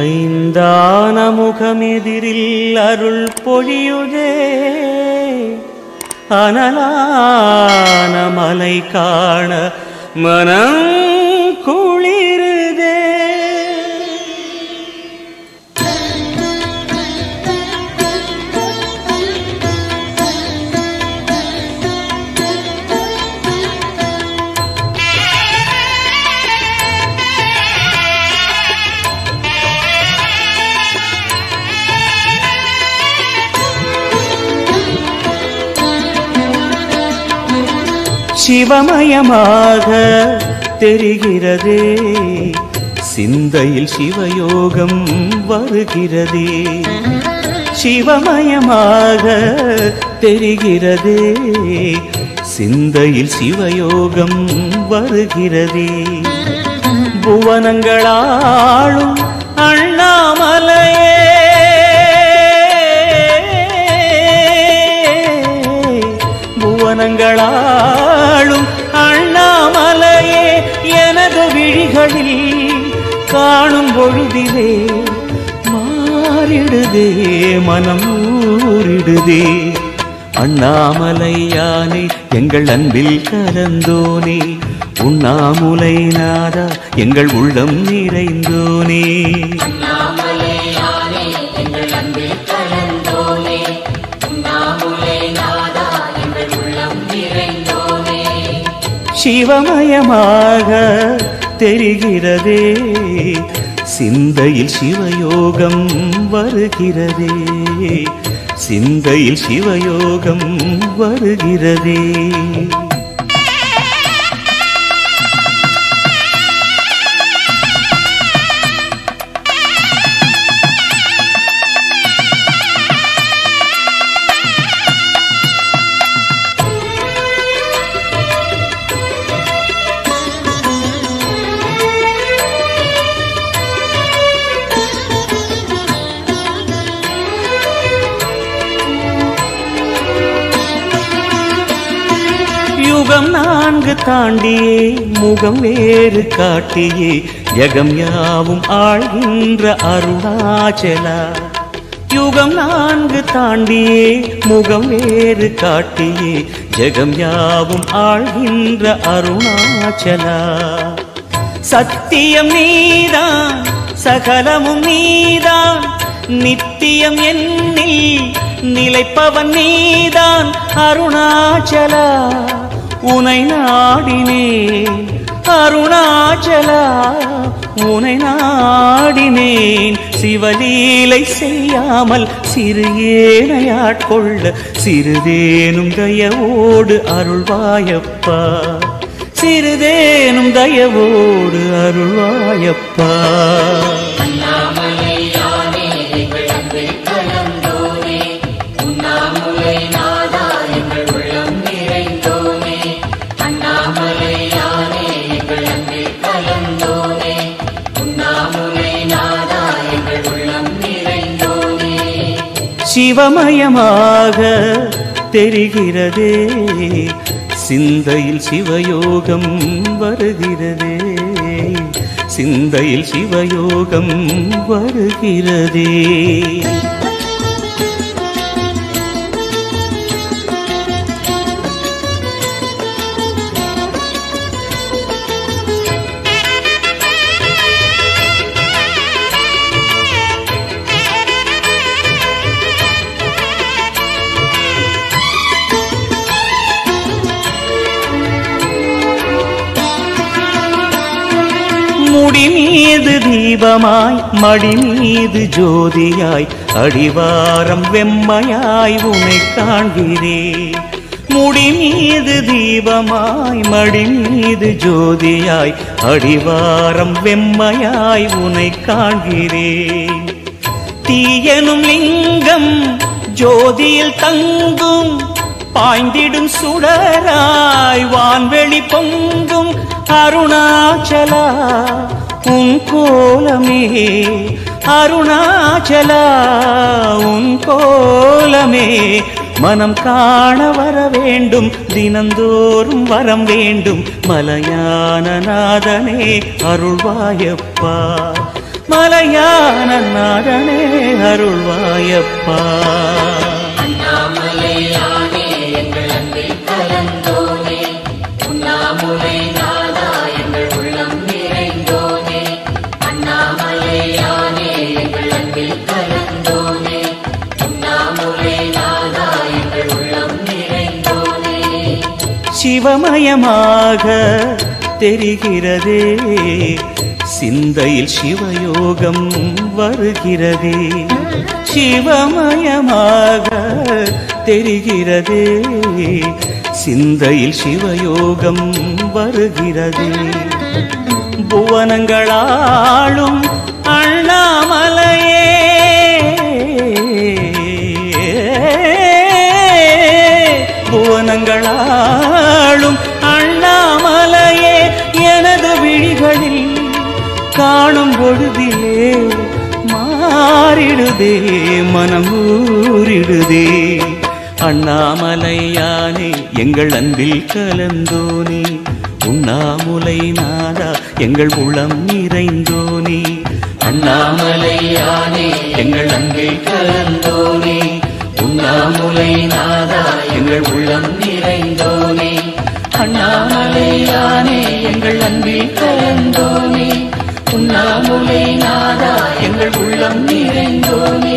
ஐந்தான முகமெதிரில் அருள் பொழியுதே அனலான மலை காண மனம் சிவமயமாக தெரிகிறதே. சிந்தையில் சிவயோகம் வருகிறதே. சிவமயமாக தெரிகிறதே. சிந்தையில் சிவயோகம் வருகிறதே. புவனங்களாளும் அண்ணாமலையே பொழுதிலே மாறிடுதே மனம் ஊறிடுதே. அண்ணாமலையானே எங்கள் அன்பில் கலந்தோனே. உண்ணாமுலை நாதா எங்கள் உள்ளம் நிறைந்தோனே. அண்ணாமலையானே எங்கள் அன்பில் கலந்தோனே. உண்ணாமுலை நாதா எங்கள் உள்ளம் நிறைந்தோனே. சிவமயமாக தெரிகிறதே. சிந்தையில் சிவயோகம் வருகிறதே. சிந்தையில் சிவயோகம் வருகிறதே. நான்கு தாண்டியே முகம் வேறு காட்டியே ஜகம் யாவும் ஆழ்கின்ற அருணாச்சலா. யுகம் நான்கு தாண்டியே முகம் வேறு காட்டியே ஜகம் யாவும் ஆழ்கின்ற அருணாச்சலா. சத்தியம் நீதான் சகலமும் நீதான் நித்தியம் என்னில் நிலைப்பவன் நீதான் அருணாச்சலா. உனை நாடினே. அருணாச்சலா உனை நாடினேன். சிவலீலை செய்யாமல் சிறு ஏனையாட்கொள்ள சிறிதேனும் தயவோடு அருள்வாயப்பா. சிறிதேனும் தயவோடு அருள்வாயப்பா. அன்பில் கலந்தோனே நாதா எங்கள் உள்ளம் நிறைந்தோனே சிவமயமாக தெரிகிறதே சிந்தையில் சிவயோகம் வருகிறதே. சிந்தையில் சிவயோகம் வருகிறதே. மீது தீபமாய் மடி மீது ஜோதியாய் அடிவாரம் வெம்மையாய் உனை காண்கிறேன் முடி மீது தீபமாய் மடி மீது ஜோதியாய் அடிவாரம் வெம்மையாய் உனை காண்கிறேன் தீயனும் லிங்கம் ஜோதியில் தங்கும் பாய்ந்திடும் சுடராய் வான்வெளி பொங்கும் அருணாச்சலா உன் கோலமே அருணாச்சலா உன் கோலமே. மனம் காண வர வேண்டும் தினந்தோறும் வரம் வேண்டும். மலையான நாதனே அருள்வாயப்பா. மலையான நாடனே அருள்வாயப்பா. சிவமயமாக தெரிகிறதே. சிந்தையில் சிவயோகம் வருகிறதே. சிவமயமாக தெரிகிறதே. சிந்தையில் சிவயோகம் வருகிறதே. புவனங்களாளும் அழ காணும் பொழுதிலே மாறிடுதே மனம் அண்ணாமலையானே எங்கள் அன்பில் கலந்தோனே. உண்ணாமுலை நாதா எங்கள் உளம் நிறைந்தோனே. அண்ணாமலையானே எங்கள் அன்பில் கலந்தோனே. உண்ணாமுலை நாதா எங்கள் உள்ளம் நிறைந்தோனே. அண்ணாமலையானே எங்கள் அன்பில் உள்ளம் நிறைந்தோமே.